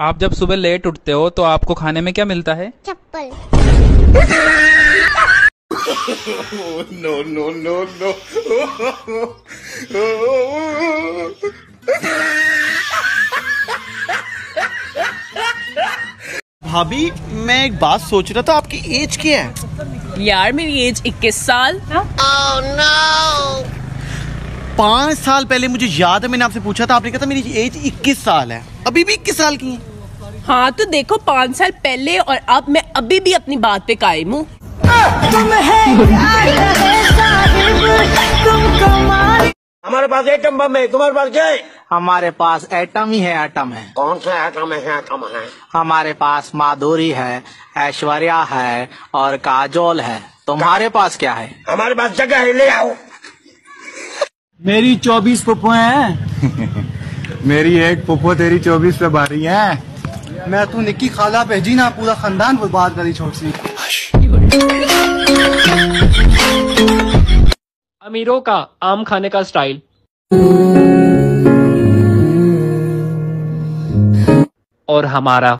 आप जब सुबह लेट उठते हो तो आपको खाने में क्या मिलता है? चप्पल। No, no, no, no. भाभी मैं एक बात सोच रहा था आपकी एज क्या है? यार मेरी एज 21 साल। पाँच साल पहले मुझे याद है मैंने आपसे पूछा था आपने कहा था मेरी एज 21 साल है। अभी भी 21 साल की है। हाँ तो देखो पाँच साल पहले और अब मैं अभी भी अपनी बात पे कायम हूँ। हमारे पास एटम बम है तुम्हारे पास क्या है? हमारे पास एटम ही है एटम है। कौन सा एटम है एटम है? हमारे पास माधुरी है ऐश्वर्या है और काजोल है। तुम्हारे पास क्या है? हमारे पास जगह है ले आओ। मेरी चौबीस पप्पो हैं। मेरी एक पुप्पो तेरी चौबीस पे भारी है। मैं तू निक्की खाला भेजी ना पूरा खानदान बर्बाद करी छोट सी। अमीरों का आम खाने का स्टाइल। और हमारा।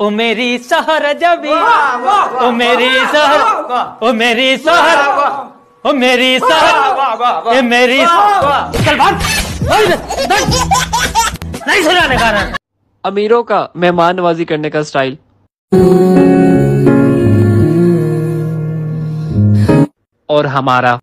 ओ मेरी सहर जबी ओ मेरी सहर ओ मेरी सहर ओ मेरी सहर ए मेरी चल नहीं सुनाने गाना। अमीरों का मेहमान नवाजी करने का स्टाइल। और हमारा।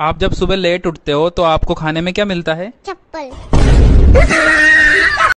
आप जब सुबह लेट उठते हो तो आपको खाने में क्या मिलता है? चप्पल।